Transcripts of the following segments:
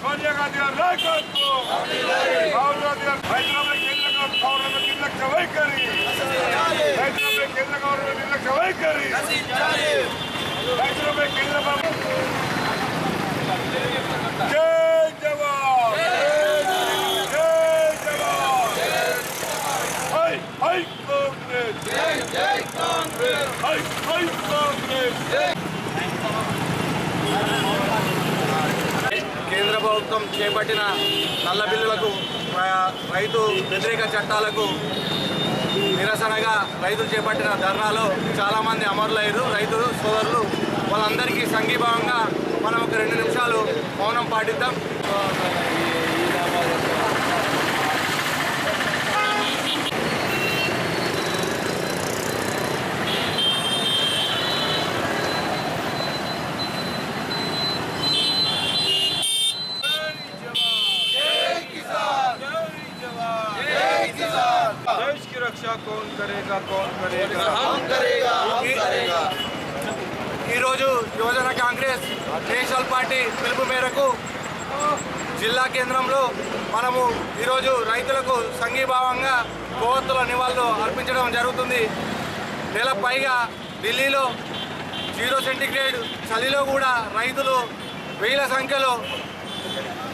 ಸೋನಿಯಾ ಗಾಂಧಿ ಅವ್ರ ನಾಯಕತ್ವ ರಾಹುಲ್ ಗಾಂಧಿ ಅವ್ರ ಹೈದರಾಬಾದ್ ಕೇಂದ್ರ ಗೌರ್ಮೆಂಟ್ ನಿರ್ಲಕ್ಷ್ಯ ವೈಖರಿ ಹೈದರಾಬಾದ್ ಕೇಂದ್ರ ಗೌರ್ಮೆಂಟ್ ನಿರ್ಲಕ್ಷ್ಯ ವೈಖರಿ ಹೈದರಾಬಾದ್ ಕೇಂದ್ರ ಜೈ ಜವಾನ್ ಜೈ ಜವಾನ್ ಹೈ ಹೈ ಕಾಂಗ್ರೆಸ್ ಹೈ ಹೈ ಕಾಂಗ್ರೆಸ್ ప్రభుత్వం చేపట్టిన నల్ల బిల్లులకు రైతు వ్యతిరేక చట్టాలకు నిరసనగా రైతులు చేపట్టిన ధర్నాలో చాలామంది అమరులయ్యారు. రైతులు సోదరులు వాళ్ళందరికీ సంఘీభావంగా మనం ఒక రెండు నిమిషాలు మౌనం పాటిద్దాం. देश की रक्षा कौन करेगा कौन करेगा ఈరోజు యువజన కాంగ్రెస్ నేషనల్ పార్టీ పిలుపు మేరకు జిల్లా కేంద్రంలో మనము ఈరోజు రైతులకు సంఘీభావంగా కోవత్తుల నివాళులు అర్పించడం జరుగుతుంది నెల పైగా ఢిల్లీలో జీరో సెంటిగ్రేడ్ చలిలో కూడా రైతులు వేల సంఖ్యలో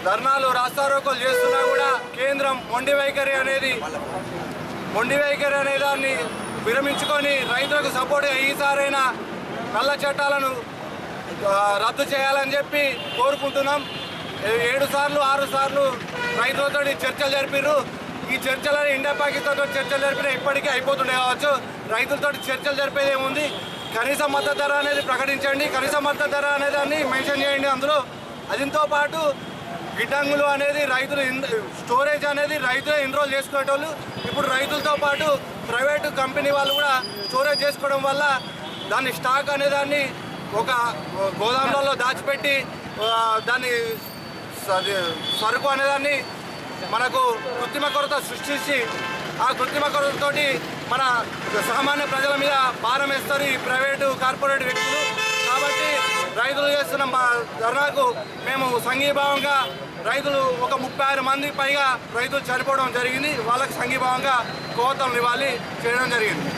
ధర్నాలు రాస్తారోకోలు చేస్తున్నా కూడా కేంద్రం మొండి వైఖరి అనేది మొండి వైఖరి అనే దాన్ని విరమించుకొని రైతులకు సపోర్ట్ ఈసారైనా నల్ల చట్టాలను రద్దు చేయాలని చెప్పి కోరుకుంటున్నాం. ఏ- ఏడు సార్లు ఆరు సార్లు రైతులతో చర్చలు జరిపారు ఈ చర్చలని ఇండియా పాకిస్తాన్తో చర్చలు జరిపిన ఇప్పటికీ అయిపోతుండే కావచ్చు. రైతులతో చర్చలు జరిపేది ఏముంది? కనీస మద్దతు ధర అనేది ప్రకటించండి. కనీస మద్దతు ధర అనేదాన్ని మెన్షన్ చేయండి అందులో. అదితో పాటు గిడ్డంగులు అనేది రైతులు ఇన్- స్టోరేజ్ అనేది రైతులే ఎన్రోల్ చేసుకునేటోళ్ళు. ఇప్పుడు రైతులతో పాటు ప్రైవేటు కంపెనీ వాళ్ళు కూడా స్టోరేజ్ చేసుకోవడం వల్ల దాని స్టాక్ అనే దాన్ని ఒక గోదాములలో దాచిపెట్టి దాన్ని సరుకు అనేదాన్ని మనకు కృత్రిమ కొరత సృష్టించి ఆ కృత్రిమ కొరతతోటి మన సామాన్య ప్రజల మీద భారం వేస్తారు ఈ ప్రైవేటు కార్పొరేట్ వ్యక్తులు. రైతులు చేస్తున్న మా ధర్నాకు మేము సంఘీభావంగా రైతులు ఒక ముప్పై ఆరు మంది పైగా రైతులు చనిపోవడం జరిగింది. వాళ్ళకి సంఘీభావంగా కోతలు ఇవ్వాలి చేయడం జరిగింది.